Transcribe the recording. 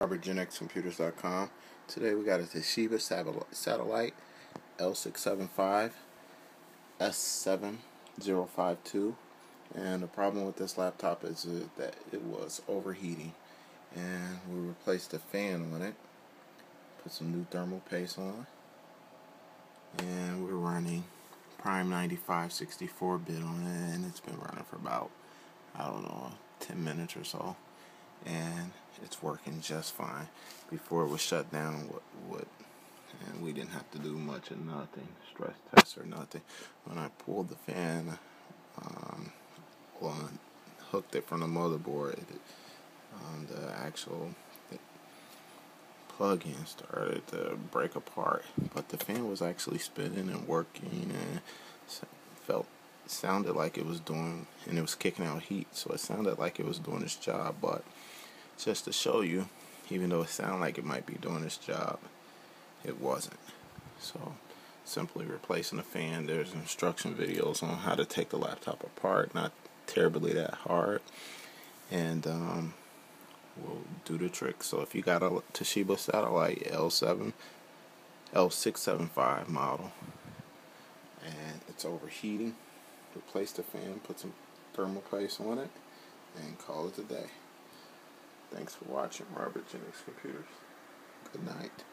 RobertGenXComputers.com. Today we got a Toshiba satellite L675 S7052 and the problem with this laptop is that it was overheating and we replaced the fan on it put some new thermal paste on and we're running Prime 95 64 bit on it and it's been running for about I don't know 10 minutes or so and it's working just fine. Before it was shut down, what what, and we didn't have to do much of nothing, stress tests or nothing. When I pulled the fan, um, on, hooked it from the motherboard, it, um, the actual plug-in started to break apart. But the fan was actually spinning and working, and felt sounded like it was doing, and it was kicking out heat, so it sounded like it was doing its job, but just to show you, even though it sounded like it might be doing its job, it wasn't. So simply replacing the fan. There's instruction videos on how to take the laptop apart, not terribly that hard, and um, we'll do the trick. So if you got a Toshiba satellite L7, L675 model, and it's overheating, replace the fan, put some thermal paste on it, and call it a day. Thanks for watching Robert GenX Computers. Good night.